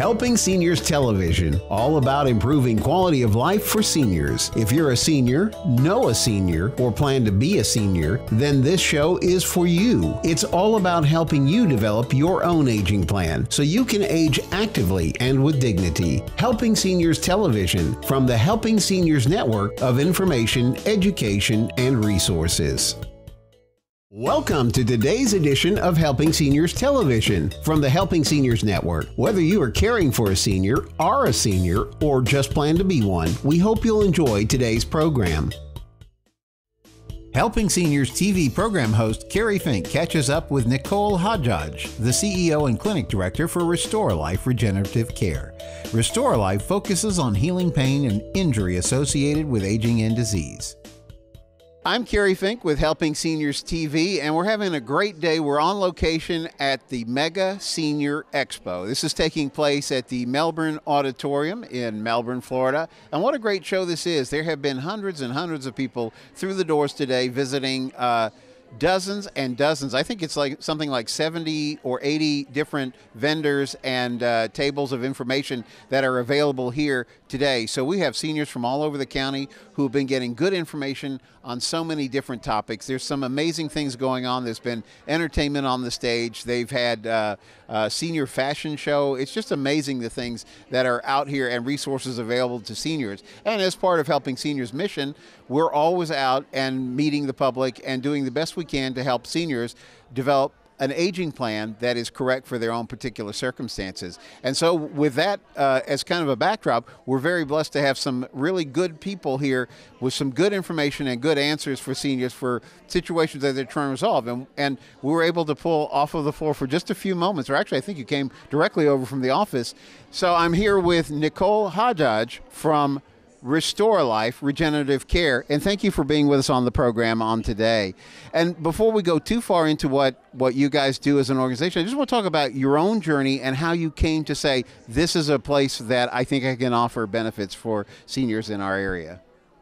Helping Seniors Television, all about improving quality of life for seniors. If you're a senior, know a senior, or plan to be a senior, then this show is for you. It's all about helping you develop your own aging plan so you can age actively and with dignity. Helping Seniors Television from the Helping Seniors Network of information, education, and resources. Welcome to today's edition of Helping Seniors Television from the Helping Seniors Network. Whether you are caring for a senior, are a senior, or just plan to be one, we hope you'll enjoy today's program. Helping Seniors TV program host Kerry Fink catches up with Nicole Hadjadj, the CEO and clinic director for Restoralife Regenerative Care. Restoralife focuses on healing pain and injury associated with aging and disease. I'm Kerry Fink with Helping Seniors TV, and we're having a great day. We're on location at the Mega Senior Expo. This is taking place at the Melbourne Auditorium in Melbourne, Florida. And what a great show this is! There have been hundreds and hundreds of people through the doors today visiting. Uh, dozens and dozens. I think it's like something like 70 or 80 different vendors and uh, tables of information that are available here today. So we have seniors from all over the county who have been getting good information on so many different topics. There's some amazing things going on. There's been entertainment on the stage. They've had uh, a senior fashion show. It's just amazing the things that are out here and resources available to seniors. And as part of helping seniors mission, we're always out and meeting the public and doing the best we can to help seniors develop an aging plan that is correct for their own particular circumstances. And so, with that uh, as kind of a backdrop, we're very blessed to have some really good people here with some good information and good answers for seniors for situations that they're trying to resolve. And, and we were able to pull off of the floor for just a few moments, or actually, I think you came directly over from the office. So, I'm here with Nicole Hadjadj from Restoralife Regenerative Care. And thank you for being with us on the program on today. And before we go too far into what, what you guys do as an organization, I just want to talk about your own journey and how you came to say, this is a place that I think I can offer benefits for seniors in our area.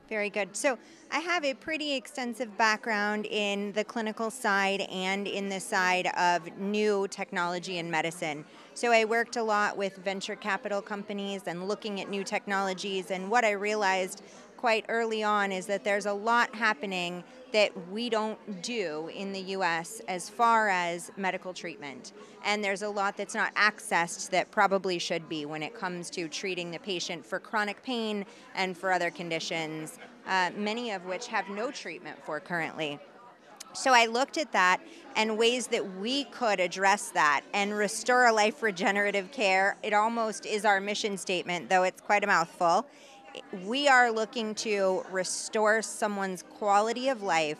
Very good. So I have a pretty extensive background in the clinical side and in the side of new technology and medicine. So I worked a lot with venture capital companies and looking at new technologies. And what I realized quite early on is that there's a lot happening that we don't do in the US as far as medical treatment. And there's a lot that's not accessed that probably should be when it comes to treating the patient for chronic pain and for other conditions, uh, many of which have no treatment for currently. So I looked at that and ways that we could address that and Restoralife regenerative care. It almost is our mission statement, though it's quite a mouthful we are looking to restore someone's quality of life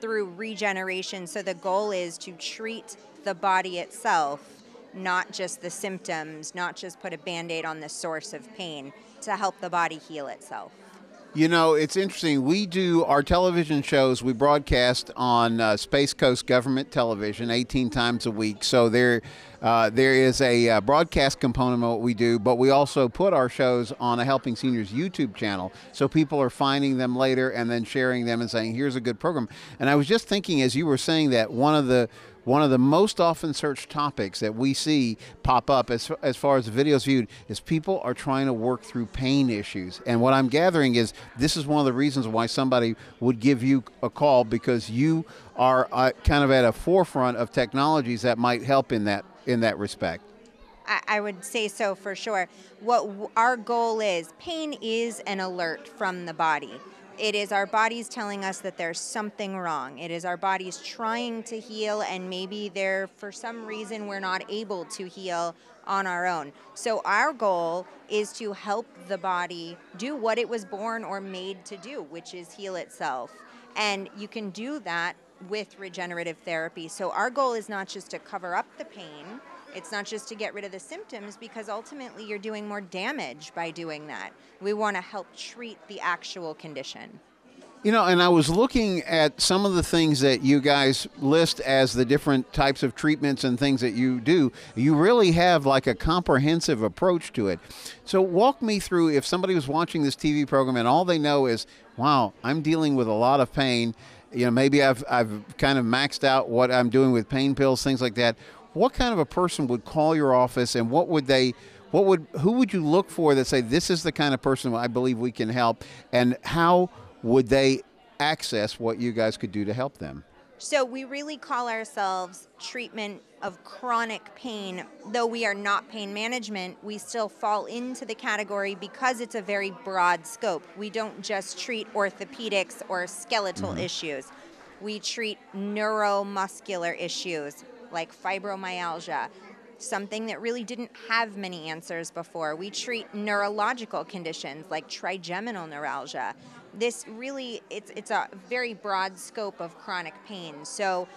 through regeneration. So the goal is to treat the body itself, not just the symptoms, not just put a band aid on the source of pain, to help the body heal itself. You know, it's interesting. We do our television shows, we broadcast on uh, Space Coast Government Television 18 times a week. So there, uh, there is a uh, broadcast component of what we do, but we also put our shows on a Helping Seniors YouTube channel. So people are finding them later and then sharing them and saying, here's a good program. And I was just thinking as you were saying that, one of the one of the most often searched topics that we see pop up as, as far as the videos viewed is people are trying to work through pain issues. And what I'm gathering is this is one of the reasons why somebody would give you a call because you are uh, kind of at a forefront of technologies that might help in that in that respect. I would say so for sure. What our goal is, pain is an alert from the body. It is our bodies telling us that there's something wrong. It is our bodies trying to heal, and maybe there, for some reason, we're not able to heal on our own. So, our goal is to help the body do what it was born or made to do, which is heal itself. And you can do that with regenerative therapy. So, our goal is not just to cover up the pain it's not just to get rid of the symptoms because ultimately you're doing more damage by doing that. We want to help treat the actual condition. You know, and I was looking at some of the things that you guys list as the different types of treatments and things that you do. You really have like a comprehensive approach to it. So, walk me through if somebody was watching this TV program and all they know is, wow, I'm dealing with a lot of pain. You know, maybe I've, I've kind of maxed out what I'm doing with pain pills, things like that what kind of a person would call your office and what would they what would who would you look for that say this is the kind of person I believe we can help, and how would they access what you guys could do to help them? So we really call ourselves treatment of chronic pain. Though we are not pain management, we still fall into the category because it's a very broad scope. We don't just treat orthopedics or skeletal mm-hmm. issues. We treat neuromuscular issues like fibromyalgia, something that really didn't have many answers before. We treat neurological conditions like trigeminal neuralgia this really it's it's a very broad scope of chronic pain. So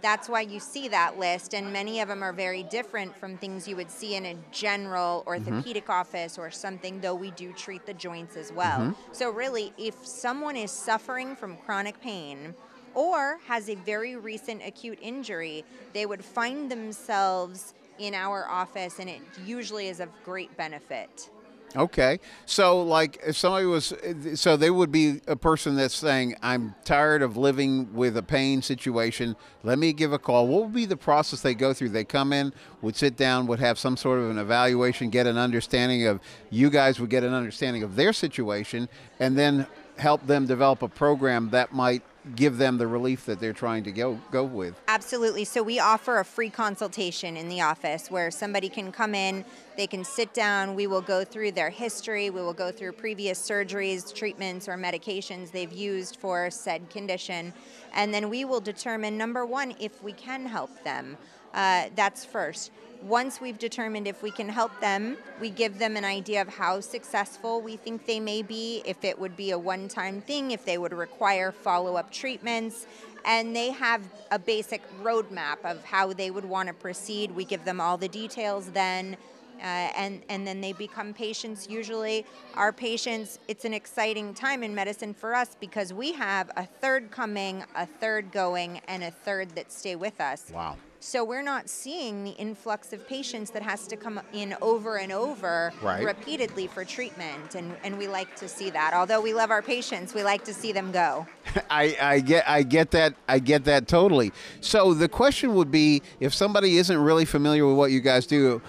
that's why you see that list, and many of them are very different from things you would see in a general mm-hmm. orthopedic mm-hmm. office or something, though we do treat the joints as well. Mm-hmm. So, really, if someone is suffering from chronic pain or has a very recent acute injury, they would find themselves in our office, and it usually is of great benefit. Okay. So, like, if somebody was, so they would be a person that's saying, I'm tired of living with a pain situation. Let me give a call. What would be the process they go through? They come in, would sit down, would have some sort of an evaluation, get an understanding of, you guys would get an understanding of their situation, and then help them develop a program that might give them the relief that they're trying to go go with. Absolutely. So we offer a free consultation in the office where somebody can come in, they can sit down, we will go through their history, we will go through previous surgeries, treatments or medications they've used for said condition, and then we will determine number 1 if we can help them. Uh, that's first once we've determined if we can help them, we give them an idea of how successful we think they may be, if it would be a one time thing, if they would require follow up treatments. And they have a basic roadmap of how they would want to proceed. We give them all the details then. Uh, and and then they become patients. Usually, our patients. It's an exciting time in medicine for us because we have a third coming, a third going, and a third that stay with us. Wow. So we're not seeing the influx of patients that has to come in over and over right. repeatedly for treatment, and, and we like to see that. Although we love our patients, we like to see them go. I, I get I get that I get that totally. So the question would be, if somebody isn't really familiar with what you guys do,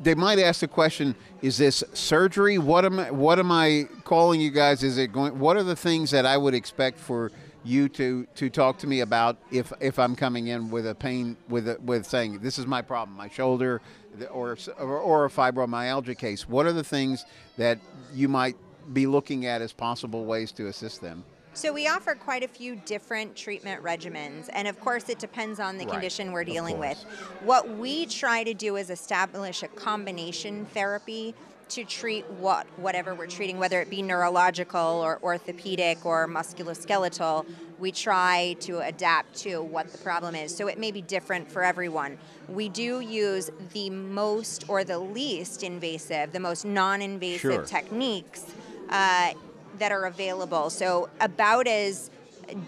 they might ask the question: Is this surgery? What am I, what am I calling you guys? Is it going? What are the things that I would expect for you to to talk to me about if if I'm coming in with a pain with a, with saying this is my problem, my shoulder, or or a fibromyalgia case. What are the things that you might be looking at as possible ways to assist them? So we offer quite a few different treatment regimens, and of course, it depends on the right. condition we're dealing with. What we try to do is establish a combination therapy to treat what whatever we're treating, whether it be neurological or orthopedic or musculoskeletal. We try to adapt to what the problem is. So it may be different for everyone. We do use the most or the least invasive, the most non-invasive sure. techniques uh, that are available. So about as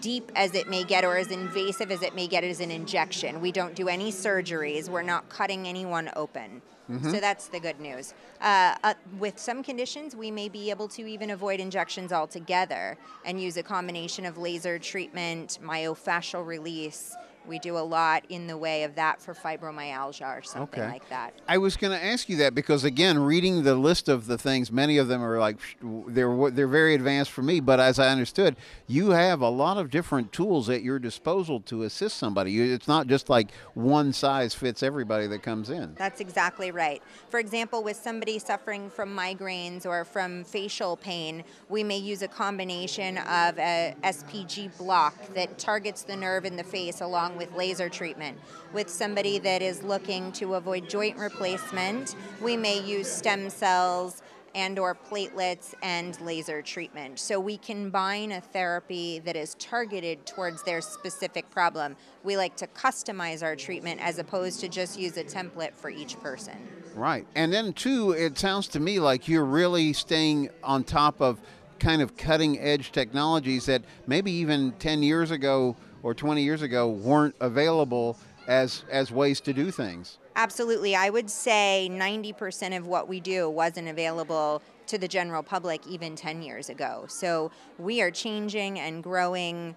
deep as it may get or as invasive as it may get is an injection. We don't do any surgeries. We're not cutting anyone open. Mm-hmm. So that's the good news. Uh, uh, with some conditions, we may be able to even avoid injections altogether and use a combination of laser treatment, myofascial release, we do a lot in the way of that for fibromyalgia or something okay. like that. I was going to ask you that because again, reading the list of the things, many of them are like they're they're very advanced for me. But as I understood, you have a lot of different tools at your disposal to assist somebody. It's not just like one size fits everybody that comes in. That's exactly right. For example, with somebody suffering from migraines or from facial pain, we may use a combination of a SPG block that targets the nerve in the face along with laser treatment. With somebody that is looking to avoid joint replacement, we may use stem cells and or platelets and laser treatment. So we combine a therapy that is targeted towards their specific problem. We like to customize our treatment as opposed to just use a template for each person. Right. And then too, it sounds to me like you're really staying on top of kind of cutting edge technologies that maybe even 10 years ago or 20 years ago weren't available as as ways to do things. Absolutely. I would say 90% of what we do wasn't available to the general public even 10 years ago. So we are changing and growing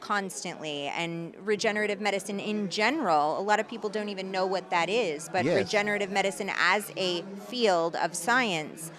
constantly and regenerative medicine in general a lot of people don't even know what that is but Yes. regenerative medicine as a field of science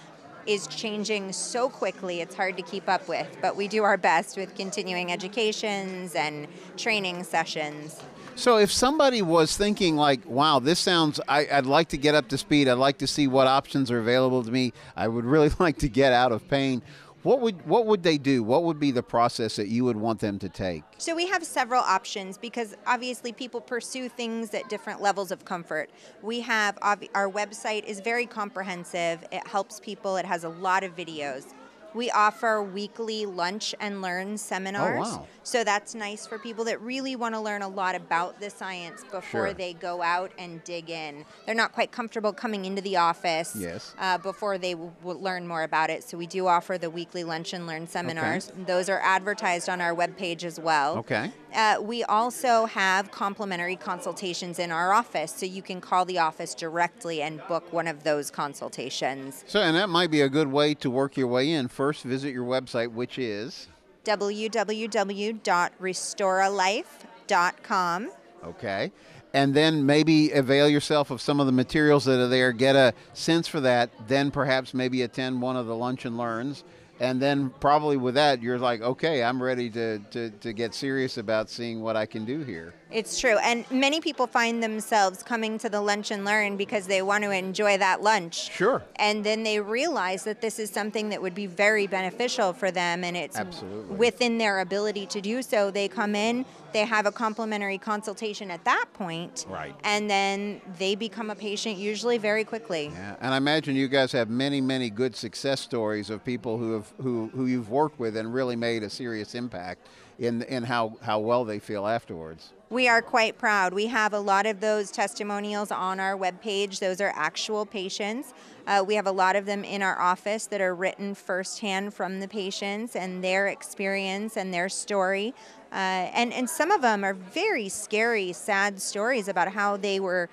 is changing so quickly it's hard to keep up with but we do our best with continuing educations and training sessions So if somebody was thinking like, "Wow, this sounds," I, I'd like to get up to speed. I'd like to see what options are available to me. I would really like to get out of pain. What would what would they do? What would be the process that you would want them to take? So we have several options because obviously people pursue things at different levels of comfort. We have our website is very comprehensive. It helps people. It has a lot of videos. We offer weekly lunch and learn seminars. wow. So that's nice for people that really want to learn a lot about the science before Sure. they go out and dig in. They're not quite comfortable coming into the office Yes. uh, before they w- will learn more about it. So we do offer the weekly lunch and learn seminars. Those are advertised on our webpage as well. Okay. Uh, we also have complimentary consultations in our office, so you can call the office directly and book one of those consultations. So, and that might be a good way to work your way in. First, visit your website, which is www.restoralife.com. okay, and then maybe avail yourself of some of the materials that are there. Get a sense for that. Then perhaps maybe attend one of the lunch and learns. And then probably with that, you're like, okay, I'm ready to, to, to get serious about seeing what I can do here. It's true. And many people find themselves coming to the lunch and learn because they want to enjoy that lunch. Sure. And then they realize that this is something that would be very beneficial for them and it's Absolutely. within their ability to do so. They come in, they have a complimentary consultation at that point, Right. And then they become a patient usually very quickly. Yeah, and I imagine you guys have many, many good success stories of people who have who who you've worked with and really made a serious impact in in how how well they feel afterwards. We are quite proud. We have a lot of those testimonials on our webpage. Those are actual patients. Uh, we have a lot of them in our office that are written firsthand from the patients and their experience and their story. Uh, and, and some of them are very scary, sad stories about how they were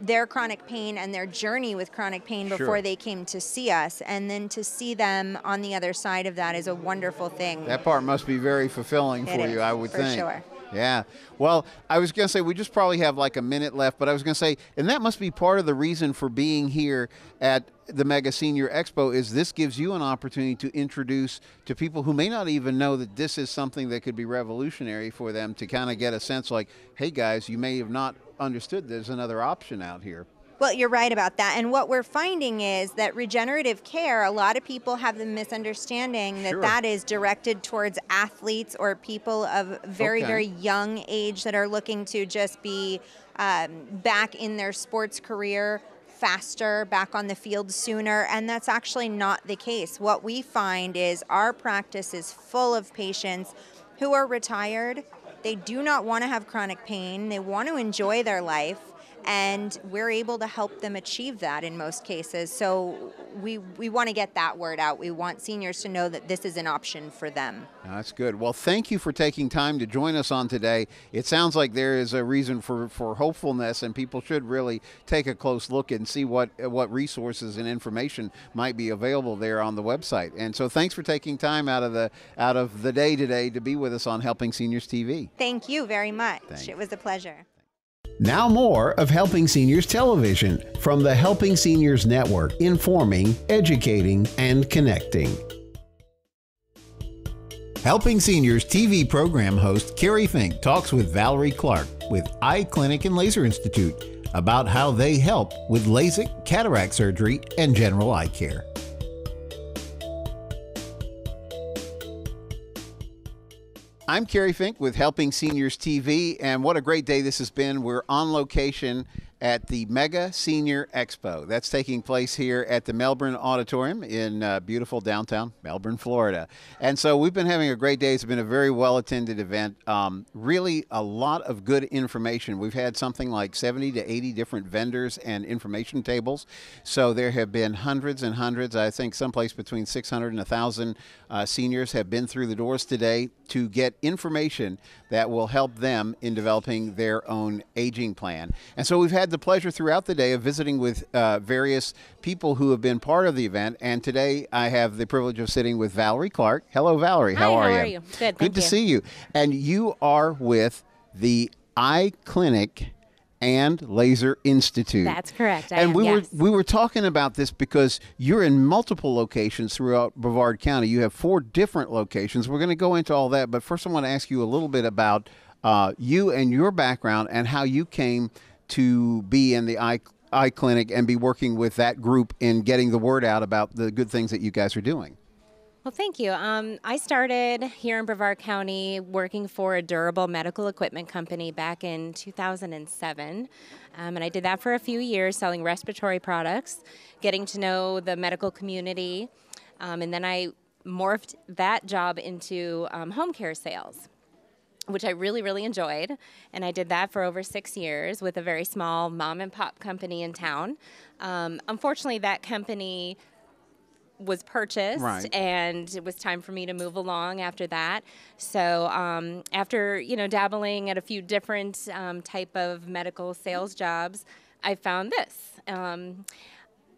their chronic pain and their journey with chronic pain Sure. before they came to see us. And then to see them on the other side of that is a wonderful thing. That part must be very fulfilling It for is, you, I would for think. sure. Yeah. Well, I was going to say we just probably have like a minute left, but I was going to say, and that must be part of the reason for being here at the Mega Senior Expo is this gives you an opportunity to introduce to people who may not even know that this is something that could be revolutionary for them to kind of get a sense like, hey guys, you may have not understood there's another option out here. Well, you're right about that. And what we're finding is that regenerative care, a lot of people have the misunderstanding that Sure. that is directed towards athletes or people of very, Okay. very young age that are looking to just be um, back in their sports career faster, back on the field sooner. And that's actually not the case. What we find is our practice is full of patients who are retired. They do not want to have chronic pain. They want to enjoy their life and we're able to help them achieve that in most cases. So we we want to get that word out. We want seniors to know that this is an option for them. That's good. Well, thank you for taking time to join us on today. It sounds like there is a reason for, for hopefulness, and people should really take a close look and see what what resources and information might be available there on the website. And so, thanks for taking time out of the out of the day today to be with us on Helping Seniors TV. Thank you very much. Thanks. It was a pleasure. Now, more of Helping Seniors Television from the Helping Seniors Network, informing, educating, and connecting. Helping Seniors TV program host Kerry Fink talks with Valerie Clark with Eye Clinic and Laser Institute about how they help with LASIK, cataract surgery, and general eye care. I'm Kerry Fink with Helping Seniors TV, and what a great day this has been. We're on location at the Mega Senior Expo. That's taking place here at the Melbourne Auditorium in uh, beautiful downtown Melbourne, Florida. And so we've been having a great day. It's been a very well attended event. Um, really, a lot of good information. We've had something like 70 to 80 different vendors and information tables. So there have been hundreds and hundreds, I think someplace between 600 and 1,000 uh, seniors have been through the doors today to get information that will help them in developing their own aging plan. And so we've had the pleasure throughout the day of visiting with uh, various people who have been part of the event. And today I have the privilege of sitting with Valerie Clark. Hello, Valerie. Hi, how are how you? are you? Good, Good to you. see you. And you are with the Eye Clinic and Laser Institute. That's correct. I and am, we yes. were we were talking about this because you're in multiple locations throughout Brevard County. You have four different locations. We're going to go into all that, but first I want to ask you a little bit about uh, you and your background and how you came to be in the eye eye clinic and be working with that group in getting the word out about the good things that you guys are doing. Well, thank you. Um, I started here in Brevard County working for a durable medical equipment company back in 2007. Um, and I did that for a few years, selling respiratory products, getting to know the medical community. Um, and then I morphed that job into um, home care sales. Which I really, really enjoyed. And I did that for over six years with a very small mom and pop company in town. Um, unfortunately, that company was purchased Right. and it was time for me to move along after that so um, after you know dabbling at a few different um, type of medical sales jobs i found this um,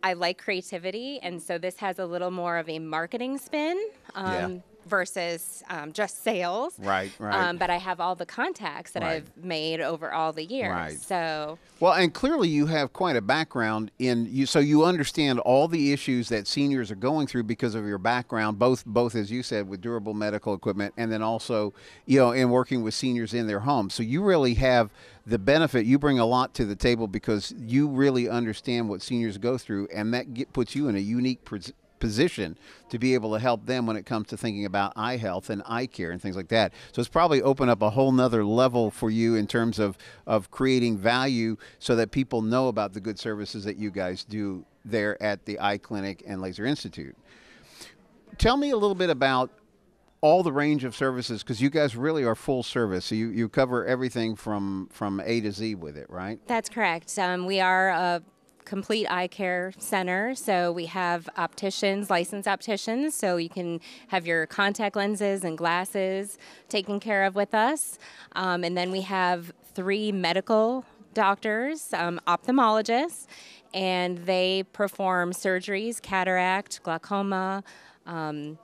i like creativity and so this has a little more of a marketing spin um, Yeah. Versus um, just sales Right, right. um, but i have all the contacts that Right. i've made over all the years Right. so Well, and clearly you have quite a background in you, so you understand all the issues that seniors are going through because of your background, both both as you said with durable medical equipment, and then also you know in working with seniors in their homes. So you really have the benefit. You bring a lot to the table because you really understand what seniors go through, and that get, puts you in a unique. Pos- position to be able to help them when it comes to thinking about eye health and eye care and things like that. So it's probably opened up a whole nother level for you in terms of, of creating value so that people know about the good services that you guys do there at the Eye Clinic and Laser Institute. Tell me a little bit about all the range of services because you guys really are full service. So you, you cover everything from, from A to Z with it, right? That's correct. Um, we are a complete eye care center. So we have opticians, licensed opticians, so you can have your contact lenses and glasses taken care of with us. Um, and then we have three medical doctors, um, ophthalmologists, and they perform surgeries, cataract, glaucoma. Um,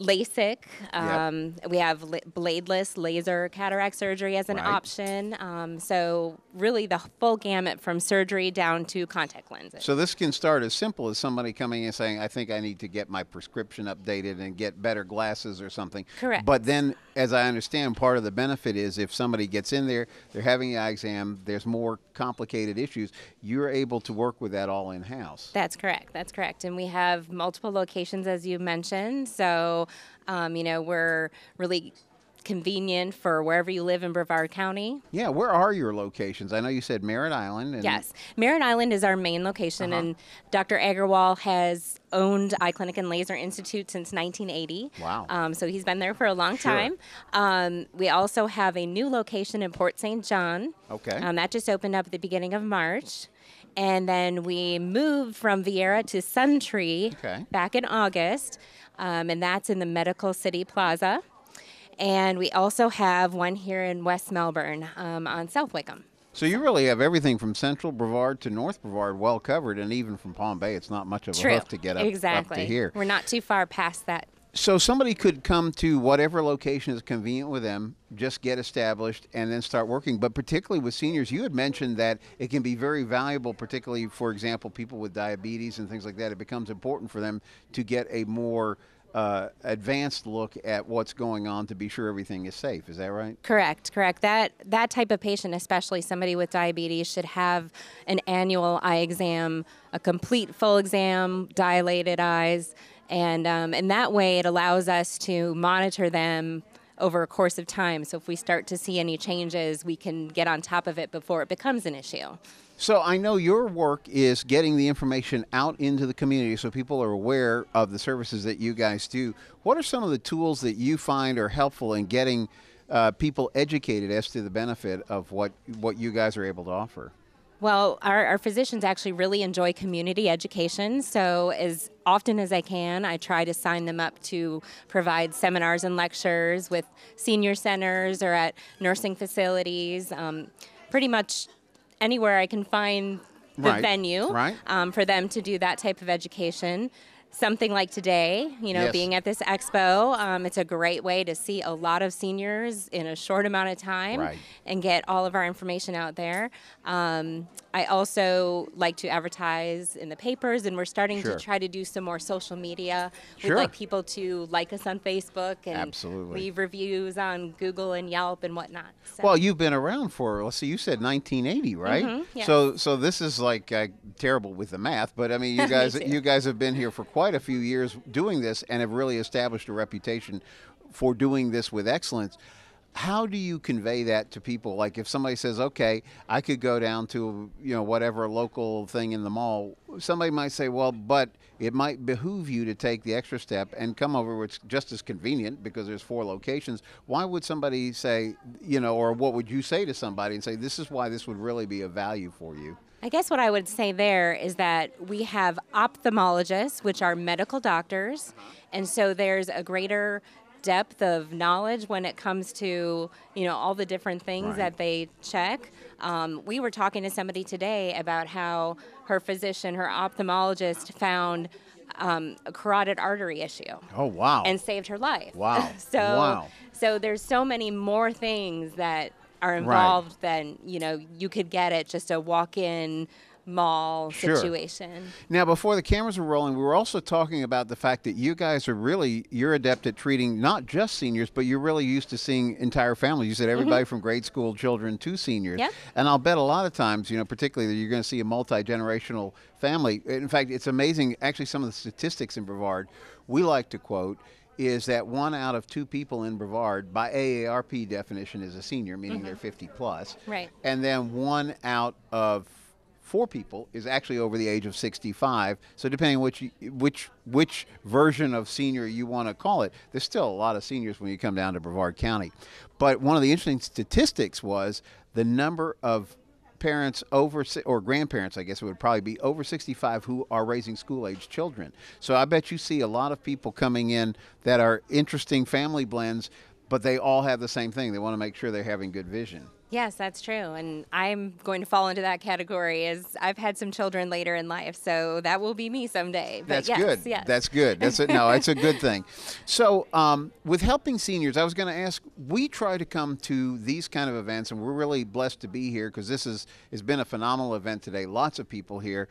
LASIK. Um, We have la- bladeless laser cataract surgery as an Right. option. Um, so, really, the full gamut from surgery down to contact lenses. So this can start as simple as somebody coming in saying, "I think I need to get my prescription updated and get better glasses or something." Correct. But then, as I understand, part of the benefit is if somebody gets in there, they're having an eye exam, there's more complicated issues. You're able to work with that all in house. That's correct. That's correct. And we have multiple locations, as you mentioned. So, um, you know, we're really convenient for wherever you live in Brevard County. Yeah. Where are your locations? I know you said Merritt Island. And Yes, Merritt Island is our main location, and Dr. Agarwal has owned Eye Clinic and Laser Institute since 1980. Wow. Um, so he's been there for a long Sure. time. Um, we also have a new location in Port St. John. Okay. Um, that just opened up at the beginning of March. And then we moved from Viera to Suntree Okay. back in August, um, and that's in the Medical City Plaza. And we also have one here in West Melbourne um, on South Wickham. So you really have everything from Central Brevard to North Brevard well covered, and even from Palm Bay, it's not much of a True. hoof to get up, exactly. up to here. We're not too far past that. So somebody could come to whatever location is convenient with them, just get established, and then start working. But particularly with seniors, you had mentioned that it can be very valuable, particularly for example, people with diabetes and things like that. It becomes important for them to get a more uh, advanced look at what's going on to be sure everything is safe. Is that right? Correct, correct. That that type of patient, especially somebody with diabetes, should have an annual eye exam, a complete full exam, dilated eyes, and um, and that way it allows us to monitor them over a course of time. So if we start to see any changes, we can get on top of it before it becomes an issue. So I know your work is getting the information out into the community so people are aware of the services that you guys do. What are some of the tools that you find are helpful in getting uh, people educated as to the benefit of what what you guys are able to offer? Well, our, our physicians actually really enjoy community education. So, as often as I can, I try to sign them up to provide seminars and lectures with senior centers or at nursing facilities. Um, pretty much anywhere I can find the Right, venue right. um, for them to do that type of education. Something like today, you know, Yes. being at this expo, um, it's a great way to see a lot of seniors in a short amount of time Right. and get all of our information out there. Um, I also like to advertise in the papers, and we're starting Sure. to try to do some more social media. Sure. We'd like people to like us on Facebook and Absolutely. leave reviews on Google and Yelp and whatnot. So- Well, you've been around for let's see, you said 1980, right? Mhm, yes. So, so this is like uh, terrible with the math, but I mean, you guys, too. you guys have been here for quite a few years doing this, and have really established a reputation for doing this with excellence. How do you convey that to people? Like, if somebody says, "Okay, I could go down to you know whatever local thing in the mall," somebody might say, "Well, but it might behoove you to take the extra step and come over, which just as convenient because there's four locations." Why would somebody say, you know, or what would you say to somebody and say, "This is why this would really be a value for you"? I guess what I would say there is that we have ophthalmologists, which are medical doctors, and so there's a greater depth of knowledge when it comes to you know all the different things Right. that they check. Um, we were talking to somebody today about how her physician, her ophthalmologist, found um, a carotid artery issue Oh wow! and saved her life. Wow. so Wow. so there's so many more things that are involved then you know you could get it just a walk-in mall Sure. situation. Now, before the cameras were rolling, we were also talking about the fact that you guys are really you're adept at treating not just seniors, but you're really used to seeing entire families. You said mm-hmm. everybody from grade school children to seniors. Yep. And I'll bet a lot of times, you know, particularly that you're going to see a multi generational family. In fact, it's amazing. Actually, some of the statistics in Brevard we like to quote. Is that one out of two people in Brevard, by AARP definition, is a senior, meaning they're mm-hmm. 50 plus. Right. And then one out of four people is actually over the age of 65. So depending on which which which version of senior you want to call it, there's still a lot of seniors when you come down to Brevard County. But one of the interesting statistics was the number of parents over or grandparents I guess it would probably be over 65 who are raising school age children. So I bet you see a lot of people coming in that are interesting family blends but they all have the same thing. They want to make sure they're having good vision. Yes, that's true. And I'm going to fall into that category as I've had some children later in life, so that will be me someday. But That's yes, good. Yes. That's good. That's a, no, it's a good thing. So, um, with helping seniors, I was going to ask. We try to come to these kind of events, and we're really blessed to be here because this is has been a phenomenal event today. Lots of people here.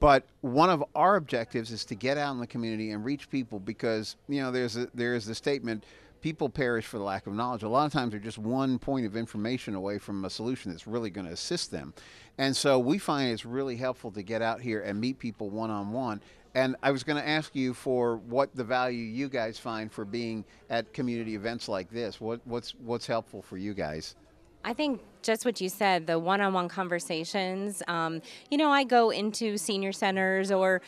But one of our objectives is to get out in the community and reach people because you know there's a, there is the statement people perish for the lack of knowledge. A lot of times they're just one point of information away from a solution that's really going to assist them. And so we find it's really helpful to get out here and meet people one on one. And I was going to ask you for what the value you guys find for being at community events like this. What, what's what's helpful for you guys? I think just what you said, the one on one conversations. Um, you know, I go into senior centers or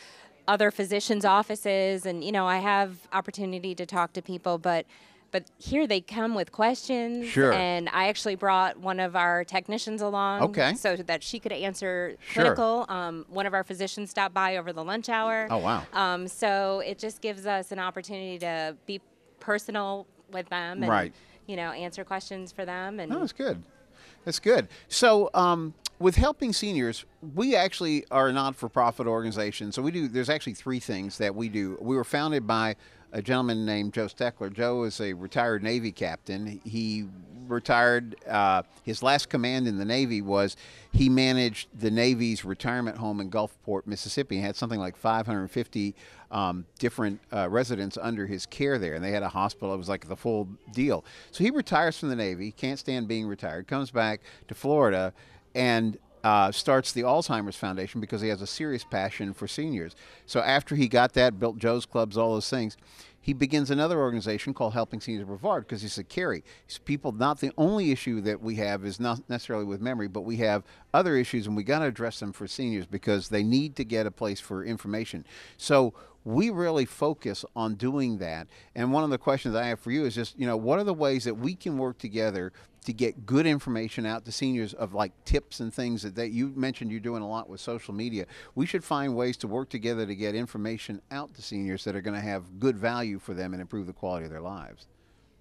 other physicians' offices, and, you know, I have opportunity to talk to people, but. But here they come with questions, Sure. and I actually brought one of our technicians along, Okay. so that she could answer Sure. clinical. Um, one of our physicians stopped by over the lunch hour. Oh, wow. Um, so it just gives us an opportunity to be personal with them, and Right. you know, answer questions for them, and that's good. That's good. So, um, with helping seniors, we actually are a not-for-profit organization. So we do. There's actually three things that we do. We were founded by a gentleman named Joe Steckler. Joe is a retired Navy captain. He retired. Uh, his last command in the Navy was he managed the Navy's retirement home in Gulfport, Mississippi. He had something like 550 um, different uh, residents under his care there, and they had a hospital. It was like the full deal. So he retires from the Navy, can't stand being retired, comes back to Florida, and uh, starts the Alzheimer's Foundation because he has a serious passion for seniors. So after he got that, built Joe's Clubs, all those things, he begins another organization called Helping Seniors Brevard because he said, these people, not the only issue that we have is not necessarily with memory, but we have other issues and we got to address them for seniors because they need to get a place for information. So we really focus on doing that. And one of the questions I have for you is just, you know, what are the ways that we can work together to get good information out to seniors of like tips and things that they, you mentioned you're doing a lot with social media. We should find ways to work together to get information out to seniors that are going to have good value for them and improve the quality of their lives.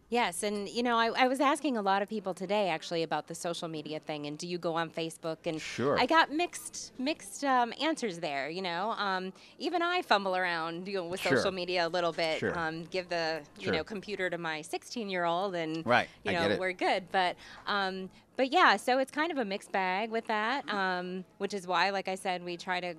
Yes, and you know, I, I, was asking a lot of people today actually about the social media thing, and do you go on Facebook? And sure. I got mixed mixed um, answers there. You know, um, even I fumble around you know, with sure. social media a little bit. Sure. Um, give the sure. you know computer to my 16 year old, and right. you know we're good. But um, but yeah, so it's kind of a mixed bag with that, um, which is why, like I said, we try to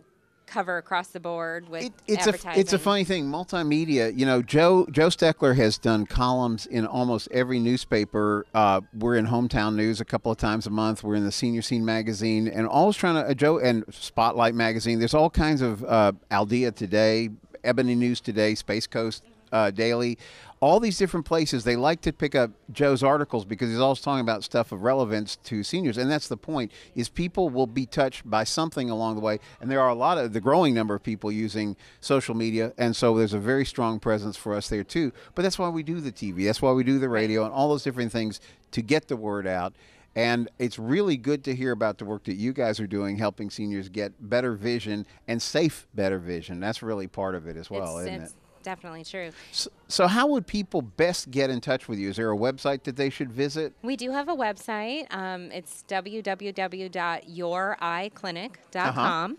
cover across the board with it, it's advertising. a it's a funny thing. Multimedia you know joe joe steckler has done columns in almost every newspaper. Uh, we're in hometown news a couple of times a month. We're in the senior scene magazine. And always trying to uh, joe and spotlight magazine. There's all kinds of uh, aldea today ebony news today space coast uh, daily all these different places they like to pick up joe's articles because he's always talking about stuff of relevance to seniors. And that's the point is people will be touched by something along the way. And there are a lot of the growing number of people using social media. And so there's a very strong presence for us there too. But that's why we do the tv that's why we do the radio and all those different things to get the word out. And it's really good to hear about the work that you guys are doing, helping seniors get better vision and safe better vision. That's really part of it as well, it's, isn't it? Definitely true. So, so, how would people best get in touch with you? Is there a website that they should visit? We do have a website. Um, it's www.youreyeclinic.com.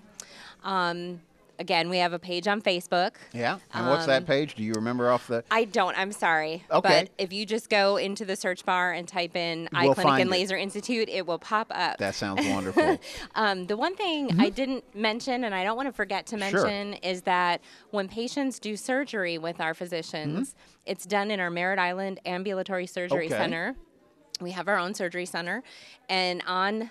Uh-huh. Um, again, we have a page on Facebook. Yeah. And um, what's that Um, page? Do you remember off the? I don't. I'm sorry. Okay. But if you just go into the search bar and type in Eye We'll Clinic find and it. Laser Institute, it will pop up. That sounds wonderful. Um, the one thing Mm-hmm. I didn't mention, and I don't want to forget to Sure. mention, is that when patients do surgery with our physicians, it's done in our Merritt Island Ambulatory Surgery Okay. Center. We have our own surgery center, and on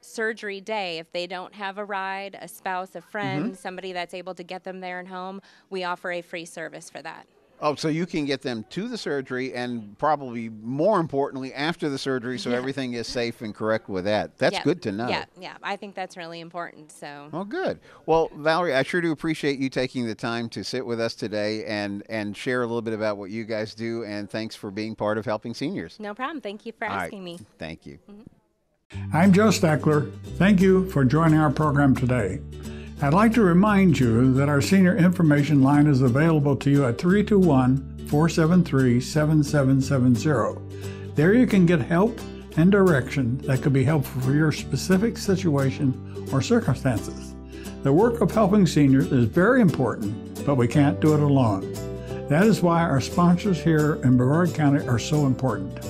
surgery day, if they don't have a ride, a spouse, a friend, Mm-hmm. somebody that's able to get them there and home, we offer a free service for that. oh, so you can get them to the surgery, and probably more importantly, after the surgery, so everything is safe and correct with that. That's Yeah. good to know. Yeah, yeah. I think that's really important. So. Well, good. Well, Valerie, I sure do appreciate you taking the time to sit with us today and and share a little bit about what you guys do. And thanks for being part of helping seniors. No problem. Thank you for All right. asking me. Thank you. I'm Joe Steckler. Thank you for joining our program today. I'd like to remind you that our senior information line is available to you at 321 473 7770. There you can get help and direction that could be helpful for your specific situation or circumstances. The work of helping seniors is very important, but we can't do it alone. That is why our sponsors here in Brevard County are so important.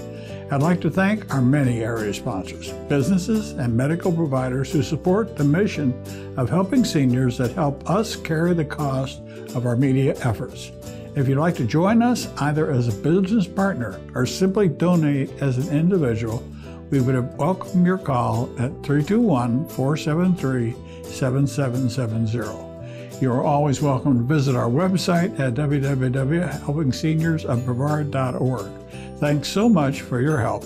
I'd like to thank our many area sponsors, businesses, and medical providers who support the mission of helping seniors that help us carry the cost of our media efforts. If you'd like to join us either as a business partner or simply donate as an individual, we would welcome your call at 321 473 7770. You are always welcome to visit our website at www.helpingseniors.brevard.org. Thanks so much for your help.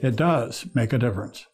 It does make a difference.